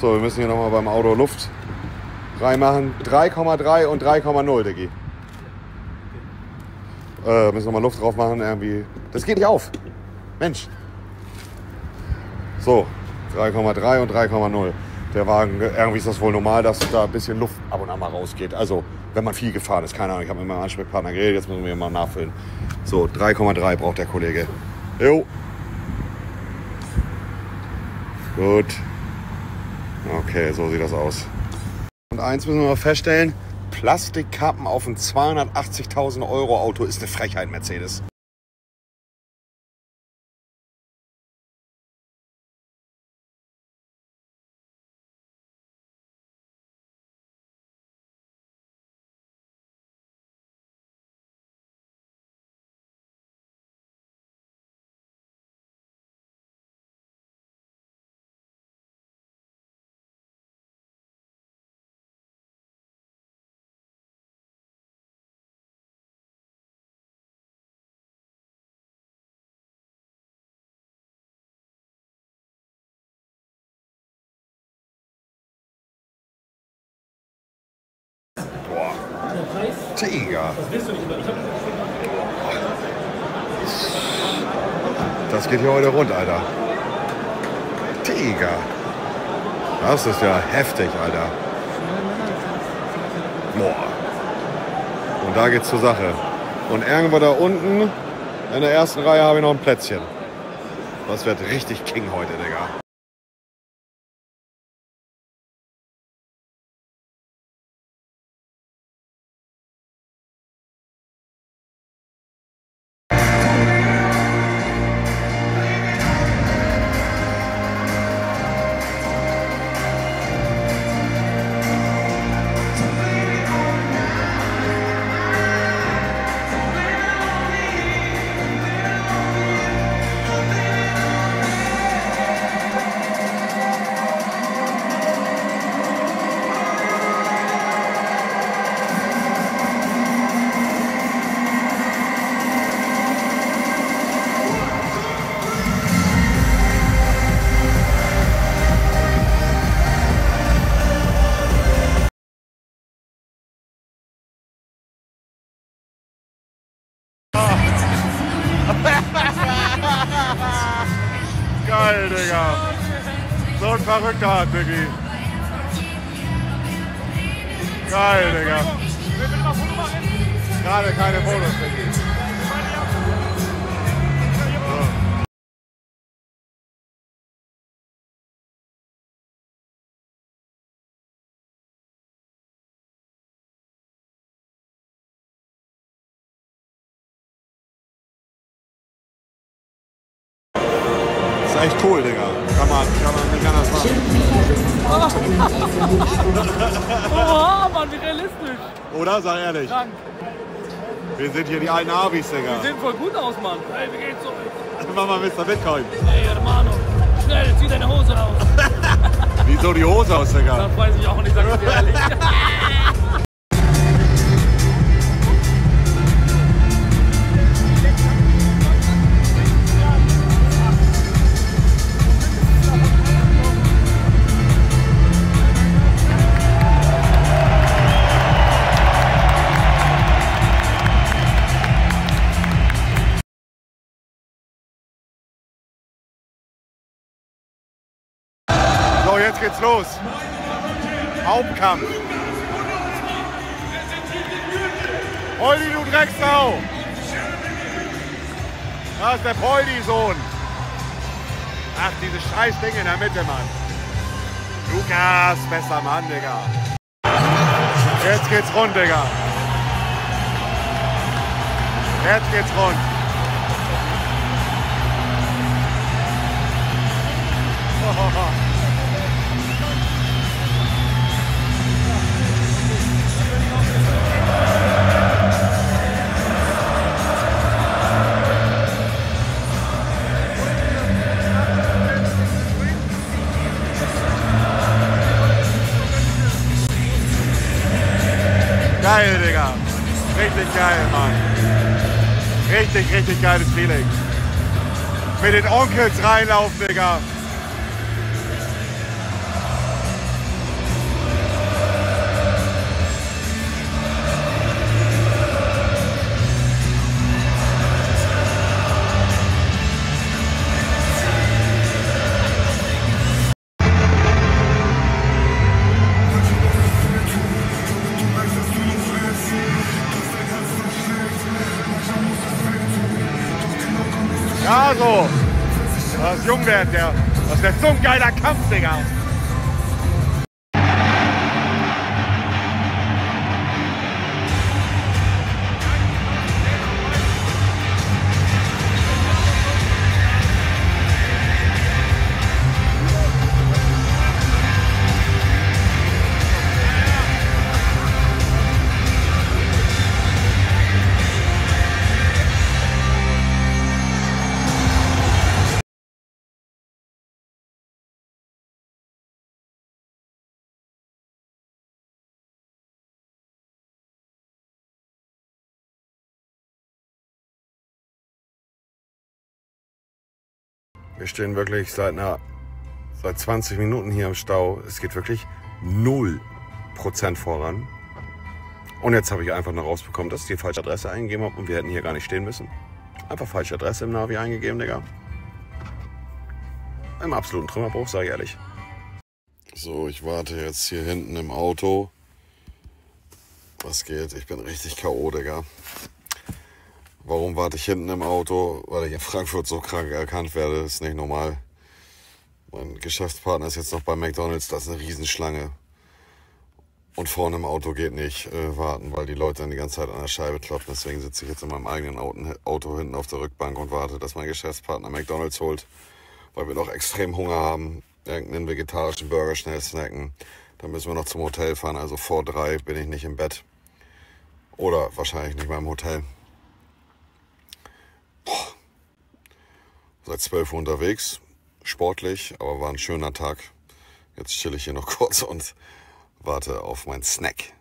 So, wir müssen hier nochmal beim Auto Luft reinmachen. 3,3 und 3,0, Diggi. Äh, müssen nochmal Luft drauf machen, irgendwie. Das geht nicht auf. Mensch. So, 3,3 und 3,0. Der Wagen, irgendwie ist das wohl normal, dass da ein bisschen Luft ab und an mal rausgeht. Also, wenn man viel gefahren ist, keine Ahnung, ich habe mit meinem Ansprechpartner geredet, jetzt müssen wir mal nachfüllen. So, 3,3 braucht der Kollege. Jo. Gut. Okay, so sieht das aus. Und eins müssen wir mal feststellen, Plastikkappen auf ein 280.000 Euro Auto ist eine Frechheit, Mercedes. Digga. Das geht hier heute rund, Alter. Digga. Das ist ja heftig, Alter. Boah. Und da geht's zur Sache. Und irgendwo da unten in der ersten Reihe habe ich noch ein Plätzchen. Das wird richtig King heute, Digga. Geil, Digga. So ein verrückter Diggi. Geil, Digga. Gerade keine Fotos, Diggi. Echt cool, Digga. Kann man, kann man nicht anders machen. Oha, Mann, wie realistisch. Oder? Sag ehrlich. Dank. Wir sind hier die alten Die Digga. sehen voll gut aus, Mann. Hey, wie geht's euch? Mach mal Mr. Bitcoin. Hey, Hermano. Schnell, zieh deine Hose raus. Wieso die Hose aus, Digga? Das weiß ich auch nicht, sag ich dir ehrlich. jetzt geht's los. Hauptkampf. Poldi, du Drecksau. Da ist der Poldi-Sohn. Ach, dieses scheiß Ding in der Mitte, Mann. Lukas, besser Mann, Digga. Jetzt geht's rund, Digga. Jetzt geht's rund. Geil, Digga. Richtig geil, Mann. Richtig, richtig geiles Feeling. Mit den Onkels reinlaufen, Digga. So. Das Jungwert, der. Das wird so ein geiler Kampf, Digga. Wir stehen wirklich seit, einer, seit 20 Minuten hier im Stau. Es geht wirklich 0% voran. Und jetzt habe ich einfach noch rausbekommen, dass ich die falsche Adresse eingegeben habe und wir hätten hier gar nicht stehen müssen. Einfach falsche Adresse im Navi eingegeben, Digga. Im absoluten Trümmerbruch, sage ich ehrlich. So, ich warte jetzt hier hinten im Auto. Was geht? Ich bin richtig K.O., Digga. Warum warte ich hinten im Auto? Weil ich in Frankfurt so krank erkannt werde. Ist nicht normal. Mein Geschäftspartner ist jetzt noch bei McDonalds. Das ist eine Riesenschlange. Und vorne im Auto geht nicht äh, warten, weil die Leute dann die ganze Zeit an der Scheibe kloppen. Deswegen sitze ich jetzt in meinem eigenen Auto, Auto hinten auf der Rückbank und warte, dass mein Geschäftspartner McDonalds holt. Weil wir noch extrem Hunger haben. Irgendeinen vegetarischen Burger schnell snacken. Dann müssen wir noch zum Hotel fahren. Also vor drei bin ich nicht im Bett. Oder wahrscheinlich nicht mal im Hotel. Seit 12 Uhr unterwegs. Sportlich, aber war ein schöner Tag. Jetzt chill ich hier noch kurz und warte auf meinen Snack.